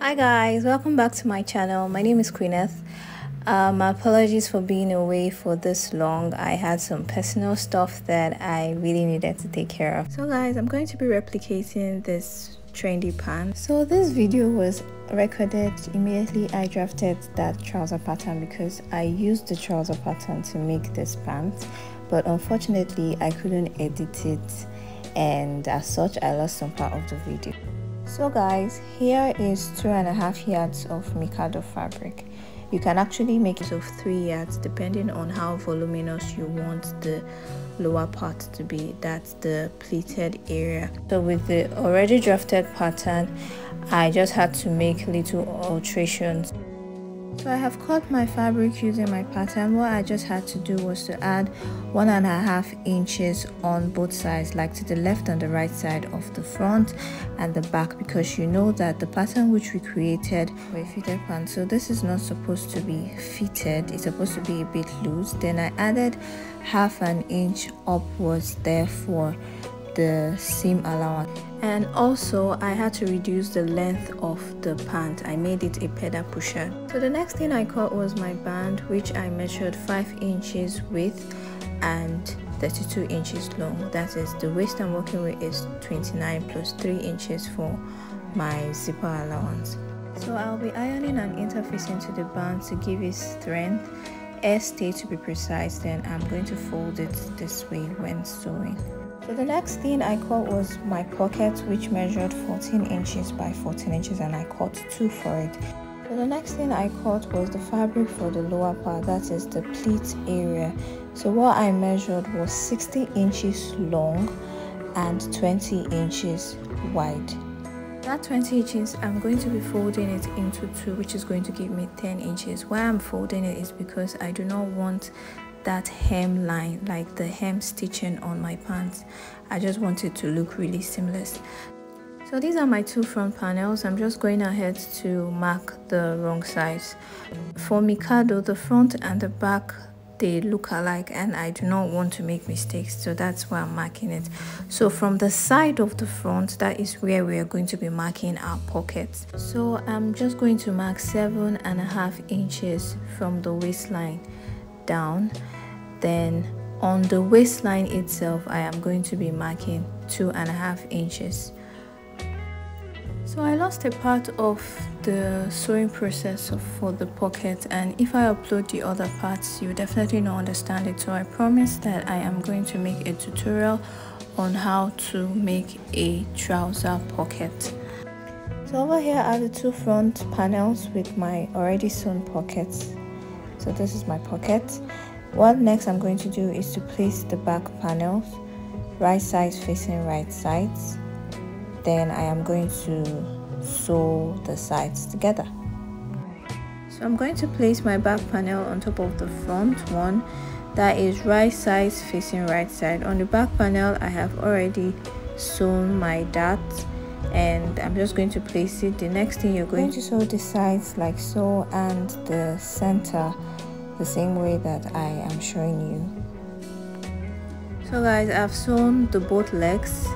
Hi guys, welcome back to my channel. My name is Queeneth. Um, apologies for being away for this long. I had some personal stuff that I really needed to take care of. So guys, I'm going to be replicating this trendy pant. So this video was recorded immediately I drafted that trouser pattern because I used the trouser pattern to make this pant but unfortunately I couldn't edit it and as such I lost some part of the video. So guys, here is two and a half yards of Mikado fabric. You can actually make it of three yards depending on how voluminous you want the lower part to be. That's the pleated area. So with the already drafted pattern, I just had to make little alterations. So I have cut my fabric using my pattern. What I just had to do was to add one and a half inches on both sides, like to the left and the right side of the front and the back, because you know that the pattern which we created for a fitted pant. So this is not supposed to be fitted. It's supposed to be a bit loose. Then I added half an inch upwards there for the seam allowance and also I had to reduce the length of the pant. I made it a pedal pusher. So the next thing I cut was my band which I measured 5 inches width and 32 inches long. That is the waist I'm working with is 29 plus 3 inches for my zipper allowance. So I'll be ironing and interfacing to the band to give it strength stay to be precise. Then I'm going to fold it this way when sewing so the next thing I cut was my pocket which measured 14 inches by 14 inches and I cut two for it. So the next thing I cut was the fabric for the lower part that is the pleat area. So what I measured was 60 inches long and 20 inches wide. That 20 inches, I'm going to be folding it into two, which is going to give me 10 inches. Why I'm folding it is because I do not want that hem line like the hem stitching on my pants. I just want it to look really seamless. So these are my two front panels. I'm just going ahead to mark the wrong size for mikado the front and the back they look alike and I do not want to make mistakes so that's why I'm marking it. So from the side of the front that is where we are going to be marking our pockets. So I'm just going to mark seven and a half inches from the waistline down then on the waistline itself I am going to be marking two and a half inches. So I lost a part of the sewing process for the pocket and if I upload the other parts you definitely don't understand it. So I promise that I am going to make a tutorial on how to make a trouser pocket. So over here are the two front panels with my already sewn pockets so this is my pocket. What next I'm going to do is to place the back panels right sides facing right sides. Then I am going to sew the sides together. So I'm going to place my back panel on top of the front one that is right sides facing right side. On the back panel I have already sewn my dart and I'm just going to place it. The next thing you're going to sew the sides like so and the center the same way that I am showing you. So guys I've sewn the both legs.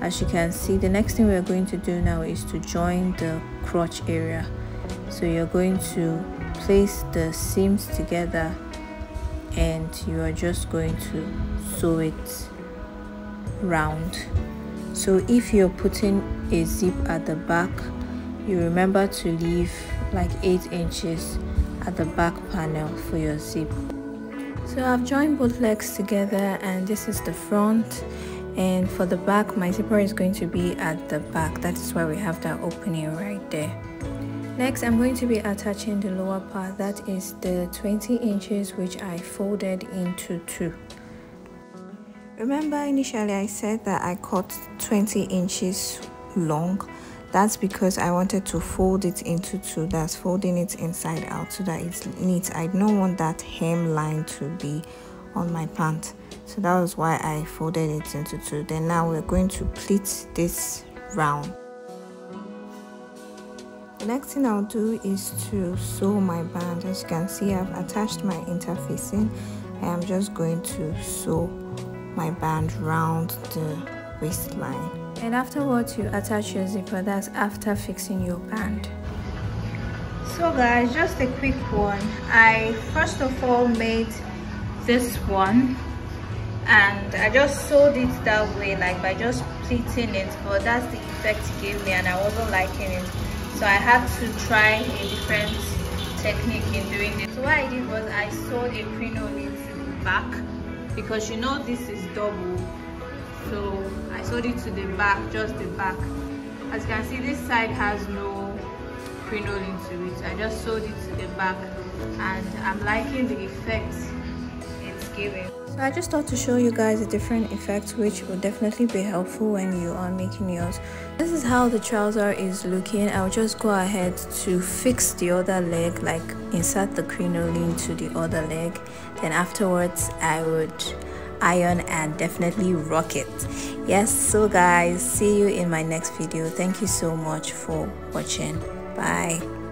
As you can see the next thing we're going to do now is to join the crotch area. So you're going to place the seams together and you are just going to sew it round so if you're putting a zip at the back you remember to leave like 8 inches at the back panel for your zip. So I've joined both legs together and this is the front. And for the back my zipper is going to be at the back. That is why we have that opening right there. Next I'm going to be attaching the lower part. That is the 20 inches which I folded into two remember initially I said that I cut 20 inches long? That's because I wanted to fold it into two that's folding it inside out so that it's neat. I don't want that hem line to be on my pant. So that was why I folded it into two. Then now we're going to pleat this round. The next thing I'll do is to sew my band. As you can see I've attached my interfacing. I am just going to sew my band round the waistline. And afterwards you attach your zipper. That's after fixing your band. So guys just a quick one. I first of all made this one and i just sewed it that way like by just pleating it but that's the effect it gave me and i wasn't liking it. So i had to try a different technique in doing this so what i did was i sewed a crinoline into the back because you know this is double. So i sewed it to the back just the back. As you can see this side has no crinoline into it. I just sewed it to the back. And i'm liking the effect it's giving so i just thought to show you guys a different effect which will definitely be helpful when you are making yours this is how the trouser is looking. I'll just go ahead to fix the other leg like insert the crinoline to the other leg. Then afterwards i would iron and definitely rock it. Yes so guys see you in my next video. Thank you so much for watching. Bye.